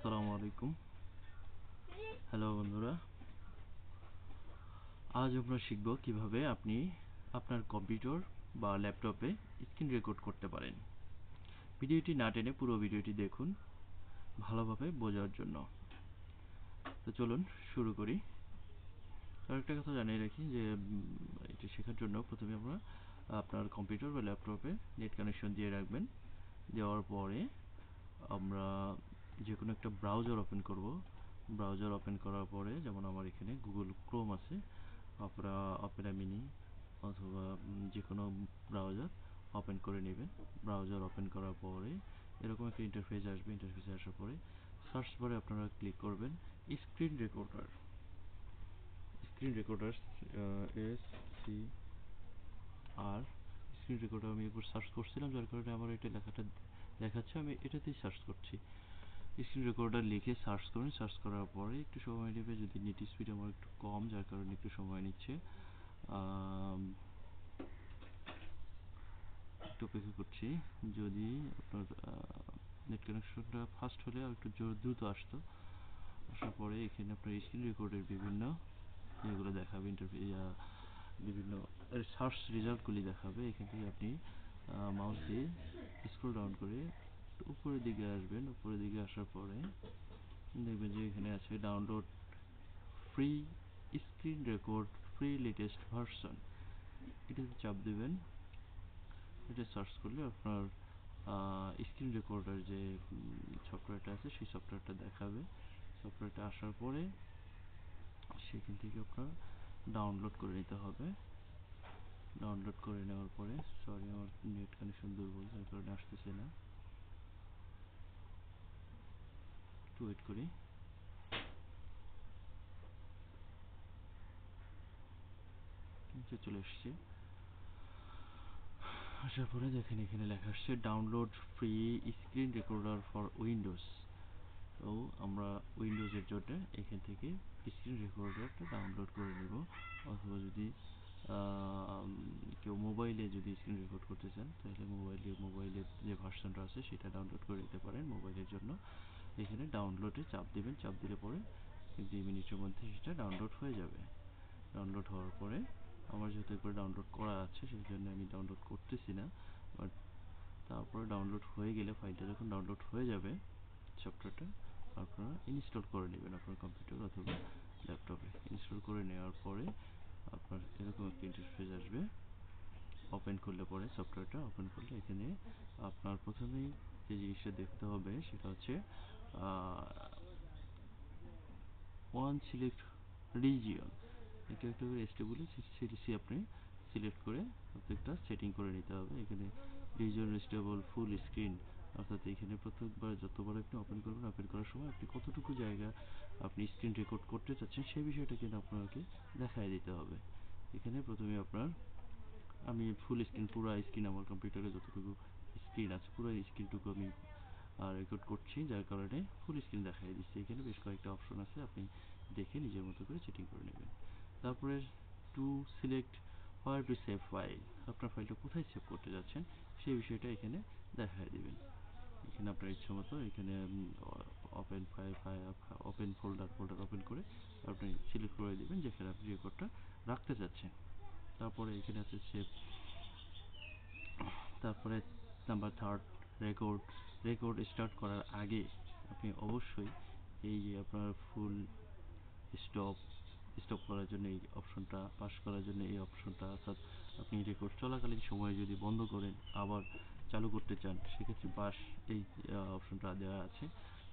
আসসালামু আলাইকুম। হ্যালো বন্ধুরা। আজ আমরা শিখব কীভাবে আপনি আপনার কম্পিউটার বা ল্যাপটপে স্ক্রিন রেকর্ড করতে পারেন। ভিডিওটি না টেনে পুরো ভিডিওটি দেখুন ভালোভাবে বোঝার জন্য। তো চলুন শুরু করি। আরেকটা কথা জানিয়ে রাখি যে এটি শেখার জন্য প্রথমে আমরা আপনার কম্পিউটার বা ল্যাপটপে নেট কানেকশন দিয়ে রাখবেন। দেওয়ার পরে আমরা যে কোনো একটা ব্রাউজার ওপেন করব। ব্রাউজার ওপেন করার পরে যেমন আমার এখানে গুগল ক্রোম আছে, আপনারা অপেরা মিনি অথবা যে কোনো ব্রাউজার ওপেন করে নেবেন। ব্রাউজার ওপেন করার পরে এরকম একটা ইন্টারফেস আসবে ইন্টারফেসে আসার পরে সার্চ বারে আপনারা ক্লিক করবেন screen recorder screen recorder S C R screen recorder আমি একবার সার্চ করছিলাম, যার কারণে আমার এটা লেখাটা দেখাচ্ছে, আমি এটাতেই সার্চ করছি। স্ক্রিন রেকর্ডার লিখে সার্চ করুন। সার্চ করার পরে একটু সময় নেবে। যদি নেট স্পিড আমার একটু কম, যার কারণে একটু সময় নিচ্ছে। একটু অপেক্ষা করছি। যদি আপনার নেট কানেকশনটা ফাস্ট হলে আর একটু জোর, দ্রুত আসতো। আসার পরে এখানে আপনার স্ক্রিন রেকর্ডের বিভিন্ন ইয়েগুলো দেখাবে ইন্টারভিউ বিভিন্ন সার্চ রেজাল্টগুলি দেখাবে। এখান থেকে আপনি মাউস দিয়ে স্ক্রল ডাউন করে উপরের দিকে আসবেন, উপরের দিকে আসার পরে দেখবেন যে এখানে আছে download free screen record free latest version এটাতে চাপ দেবেন। এটা সার্চ করলে আপনার স্ক্রিন রেকর্ডার যে সফটওয়্যারটা আছে, সেই সফটওয়্যারটা দেখাবে। সফটওয়্যারটা আসার পরে সেখান থেকে আপনার ডাউনলোড করে নিতে হবে। ডাউনলোড করে নেওয়ার পরে সরি আমার নেট কানেকশন দুর্বল, যার কারণে আসতেছে না। একটু ওয়েট করি। নিচে চলে এসছে। আসার পরে দেখেন এখানে লেখা আসছে download free screen recorder for Windows তো আমরা উইন্ডোজের জন্য এখান থেকে স্ক্রিন রেকর্ডারটা ডাউনলোড করে নেব। অথবা যদি কেউ মোবাইলে যদি স্ক্রিন রেকর্ড করতে চান, তাহলে মোবাইলে মোবাইলের যে ভার্সনটা আছে, সেটা ডাউনলোড করে নিতে পারেন মোবাইলের জন্য। এখানে ডাউনলোডে চাপ দেবেন, চাপ দিলে পরে দুই মিনিটের মধ্যে সেটা ডাউনলোড হয়ে যাবে। ডাউনলোড হওয়ার পরে আমার যেহেতু একবার ডাউনলোড করা আছে, সেই জন্য আমি ডাউনলোড করতেছি না। বাট তারপরে ডাউনলোড হয়ে গেলে ফাইলটা যখন ডাউনলোড হয়ে যাবে সফটওয়্যারটা আপনারা ইনস্টল করে নেবেন আপনার কম্পিউটার অথবা ল্যাপটপে ইনস্টল করে নেওয়ার পরে আপনার এরকম একটা ইন্টারফেস আসবে। ওপেন করলে পরে সফটওয়্যারটা ওপেন করলে এখানে আপনার প্রথমেই যে জিনিসটা দেখতে হবে সেটা হচ্ছে ওয়ান সিলেক্ট রিজিয়ন একটা একটা করে স্টেপগুলো আপনি সিলেক্ট করে প্রত্যেকটা সেটিং করে নিতে হবে। এখানে রিজন স্টেবল ফুল স্ক্রিন অর্থাৎ এখানে প্রত্যেকবার যতবার আপনি ওপেন করবেন ওপেন করার সময় আপনি কতটুকু জায়গা আপনি স্ক্রিন রেকর্ড করতে চাচ্ছেন, সেই বিষয়টা কিন্তু আপনাকে দেখায় দিতে হবে। এখানে প্রথমে আপনার, আমি ফুল স্ক্রিন পুরো স্ক্রিন আমার কম্পিউটারে যতটুকু স্ক্রিন আছে, পুরো স্ক্রিনটুকু আমি রেকর্ড করছি, যার কারণে ফুল স্ক্রিন দেখাই দিচ্ছে। এখানে বেশ কয়েকটা অপশন আছে, আপনি দেখে নিজের মতো করে সেটিং করে নেবেন। তারপরে to select where to save file আপনার ফাইলটা কোথায় সেভ করতে যাচ্ছেন, সেই বিষয়টা এখানে দেখায় দিবেন। এখানে আপনার ইচ্ছা মতো এখানে open file file open folder folder open করে আপনি সিলেক্ট করে দেবেন, যেখানে আপনি রেকর্ডটা রাখতে চাচ্ছেন তারপরে এখানে আছে সেভ তারপরে number third record record start করার আগে আপনি অবশ্যই এই যে আপনার ফুল স্টপ স্টপ করার জন্য এই অপশনটা পাস করার জন্য এই অপশনটা অর্থাৎ আপনি রেকর্ড চলাকালীন সময়ে যদি বন্ধ করেন, আবার চালু করতে চান, সেক্ষেত্রে বাস এই অপশনটা দেওয়া আছে।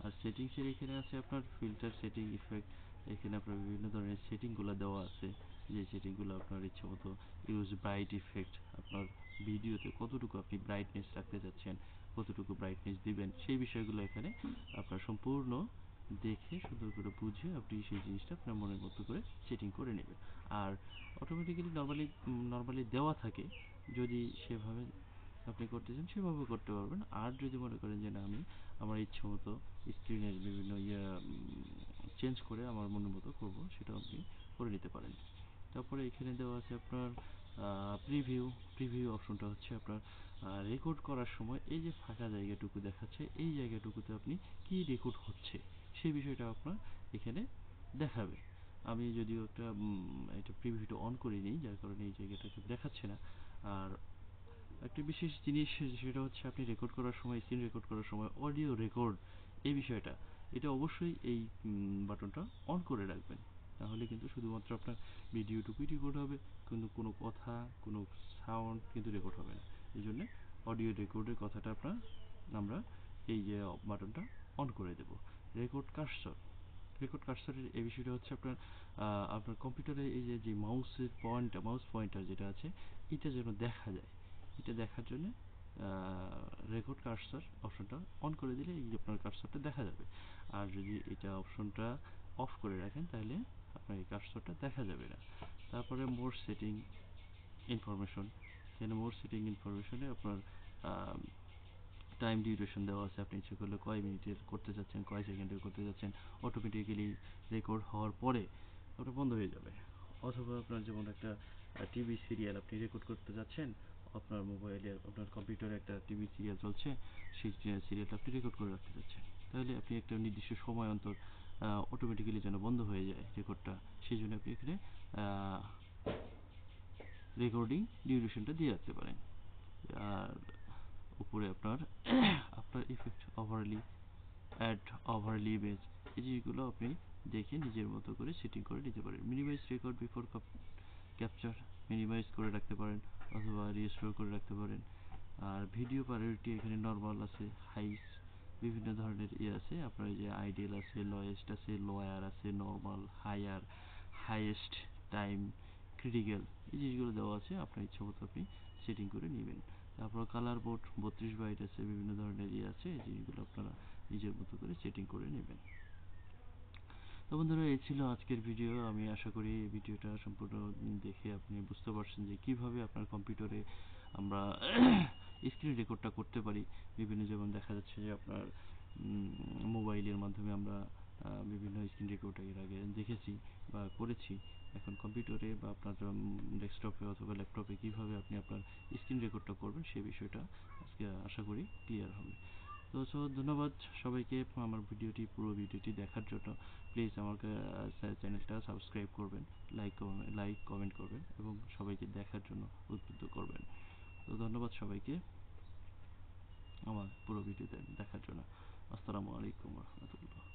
আর সেটিংসের এখানে আছে আপনার ফিল্টার সেটিং ইফেক্ট এখানে আপনার বিভিন্ন ধরনের সেটিংগুলো দেওয়া আছে। যে সেটিংগুলো আপনার ইচ্ছে মতো ইউজ ব্রাইট ইফেক্ট আপনার ভিডিওতে কতটুকু আপনি ব্রাইটনেস রাখতে চাচ্ছেন, কতটুকু ব্রাইটনেস দিবেন, সেই বিষয়গুলো এখানে আপনার সম্পূর্ণ দেখে, সুন্দর করে বুঝে আপনি সেই জিনিসটা আপনার মনের মতো করে সেটিং করে নেবেন। আর অটোমেটিক্যালি নর্মালি নর্মালি দেওয়া থাকে, যদি সেভাবে আপনি করতে চান, সেভাবে করতে পারবেন। আর যদি মনে করেন যে না, আমি আমার ইচ্ছে মতো স্ক্রিনের বিভিন্ন ইয়ে চেঞ্জ করে আমার মনের মতো করব, সেটাও আপনি করে নিতে পারেন। তারপরে এখানে দেওয়া আছে আপনার প্রিভিউ প্রিভিউ অপশনটা হচ্ছে আপনার রেকর্ড করার সময় এই যে ফাঁকা জায়গাটুকু দেখাচ্ছে, এই জায়গাটুকুতে আপনি কি রেকর্ড হচ্ছে, সেই বিষয়টা আপনার এখানে দেখাবে। আমি যদিও একটা এটা প্রিভিউটা অন করে নিই, যার কারণে এই জায়গাটাকে দেখাচ্ছে না। আর একটা বিশেষ জিনিস সেটা হচ্ছে আপনি রেকর্ড করার সময় স্ক্রিন রেকর্ড করার সময় অডিও রেকর্ড এই বিষয়টা, এটা অবশ্যই এই বাটনটা অন করে রাখবেন। তাহলে কিন্তু শুধুমাত্র আপনার ভিডিওটুকুই রেকর্ড হবে, কিন্তু কোনো কথা, কোনো সাউন্ড কিন্তু রেকর্ড হবে না। এই জন্য অডিও রেকর্ডের কথাটা আপনার, আমরা এই যে বাটনটা অন করে দেব। রেকর্ড কার্সর রেকর্ড কার্সরের এই বিষয়টা হচ্ছে আপনার আপনার কম্পিউটারে এই যে যে মাউসের পয়েন্টটা মাউস পয়েন্টার যেটা আছে, এটা যেন দেখা যায়। এটা দেখার জন্য রেকর্ড কার্সর অপশনটা অন করে দিলে এই যে আপনার কার্সরটা দেখা যাবে। আর যদি এটা অপশনটা অফ করে রাখেন তাহলে আপনার এই কার্সরটা দেখা যাবে না। তারপরে মোর সেটিং ইনফরমেশন এখানে মোর সেটিং ইনফরমেশনে আপনার টাইম ডিউরেশন দেওয়া আছে। আপনি ইচ্ছে করলে কয় মিনিটের করতে চাচ্ছেন কয় সেকেন্ডের করতে চাচ্ছেন অটোমেটিক্যালি রেকর্ড হওয়ার পরে ওটা বন্ধ হয়ে যাবে। অথবা আপনার যেমন একটা টিভি সিরিয়াল আপনি রেকর্ড করতে যাচ্ছেন, আপনার মোবাইলে আপনার কম্পিউটারে একটা টিভি সিরিয়াল চলছে, সেই সিরিয়ালটা আপনি রেকর্ড করে রাখতে চাচ্ছেন তাহলে আপনি একটা নির্দিষ্ট সময় অন্তর অটোমেটিক্যালি যেন বন্ধ হয়ে যায় রেকর্ডটা সেই জন্য আপনি এখানে রেকর্ডিং ডিউরেশনটা দিয়ে রাখতে পারেন। আর উপরে আপনার আপনার effect overlay add overlay image এই জিনিসগুলো আপনি দেখে নিজের মতো করে সেটিং করে নিতে পারেন। Minimize record before capture minimize করে রাখতে পারেন, অথবা রিস্টোর করে রাখতে পারেন। আর ভিডিও প্রায়োরিটি এখানে নর্মাল আছে হাইস বিভিন্ন ধরনের ইয়ে আছে, আপনার যে আইডিয়াল আছে লয়েস্ট আছে লোয়ার আছে normal higher highest time critical এই জিনিসগুলো দেওয়া আছে, আপনার ইচ্ছা মতো আপনি সেটিং করে নেবেন। তারপর কালার বোর্ড বত্রিশ বাইট আছে, বিভিন্ন ধরনের ইয়ে আছে, এই জিনিসগুলো আপনারা নিজের মতো করে সেটিং করে নেবেন। তো বন্ধুরা, এই ছিল আজকের ভিডিও আমি আশা করি এই ভিডিওটা সম্পূর্ণ দেখে আপনি বুঝতে পারছেন যে কীভাবে আপনার কম্পিউটারে আমরা স্ক্রিন রেকর্ডটা করতে পারি। বিভিন্ন যেমন দেখা যাচ্ছে যে আপনার মোবাইলের মাধ্যমে আমরা বিভিন্ন স্ক্রিন রেকর্ড এর আগে দেখেছি বা করেছি। এখন কম্পিউটারে বা আপনার ডেস্কটপে অথবা ল্যাপটপে কীভাবে আপনি আপনার স্ক্রিন রেকর্ডটা করবেন সেই বিষয়টা আজকে আশা করি ক্লিয়ার হবে। তো, সো, ধন্যবাদ সবাইকে আমার ভিডিওটি, পুরো ভিডিওটি দেখার জন্য। প্লিজ আমাকে চ্যানেলটা সাবস্ক্রাইব করবেন, লাইক লাইক কমেন্ট করবেন এবং সবাইকে দেখার জন্য উদ্বুদ্ধ করবেন। তো ধন্যবাদ সবাইকে আমার পুরো ভিডিওতে দেখার জন্য। আসসালামু আলাইকুম রহমতুল্লাহ।